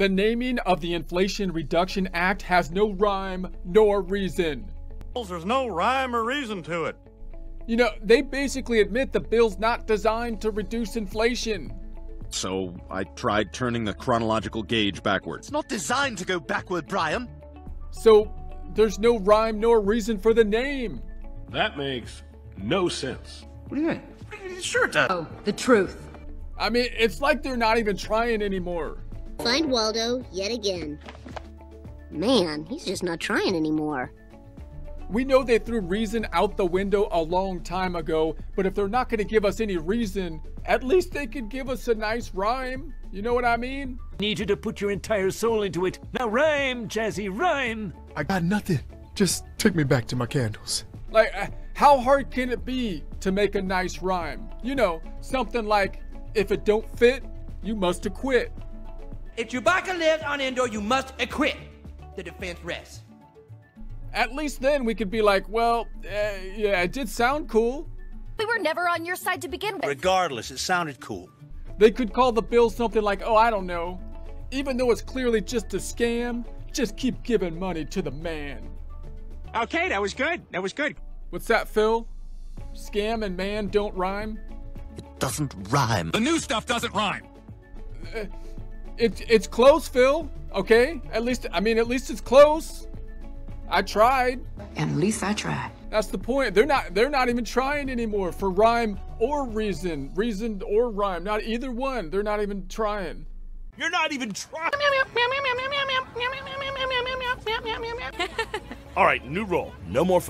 The naming of the Inflation Reduction Act has no rhyme nor reason. There's no rhyme or reason to it. You know, they basically admit the bill's not designed to reduce inflation. So I tried turning the chronological gauge backwards. It's not designed to go backward, Brian. So there's no rhyme nor reason for the name. That makes no sense. What do you mean? Sure it does. Oh, the truth. I mean, it's like they're not even trying anymore. Find Waldo yet again. Man, he's just not trying anymore. We know they threw reason out the window a long time ago, but if they're not going to give us any reason, at least they could give us a nice rhyme. You know what I mean? Need you to put your entire soul into it. Now rhyme, Jazzy, rhyme. I got nothing. Just take me back to my candles. Like, uh, how hard can it be to make a nice rhyme? You know, something like, if it don't fit, you must acquit. If Chewbacca lives on Endor, you must acquit. The defense rests. At least then we could be like, well, uh, yeah, it did sound cool. We were never on your side to begin with. Regardless, it sounded cool. They could call the bill something like, oh, I don't know. Even though it's clearly just a scam, just keep giving money to the man. Okay, that was good. That was good. What's that, Phil? Scam and man don't rhyme? It doesn't rhyme. The new stuff doesn't rhyme. Uh, it, it's close, Phil. Okay? At least, I mean, at least it's close. I tried. At least I tried. That's the point. They're not they're not even trying anymore for rhyme or reason. Reason or rhyme. Not either one. They're not even trying. You're not even trying. All right, new role. No more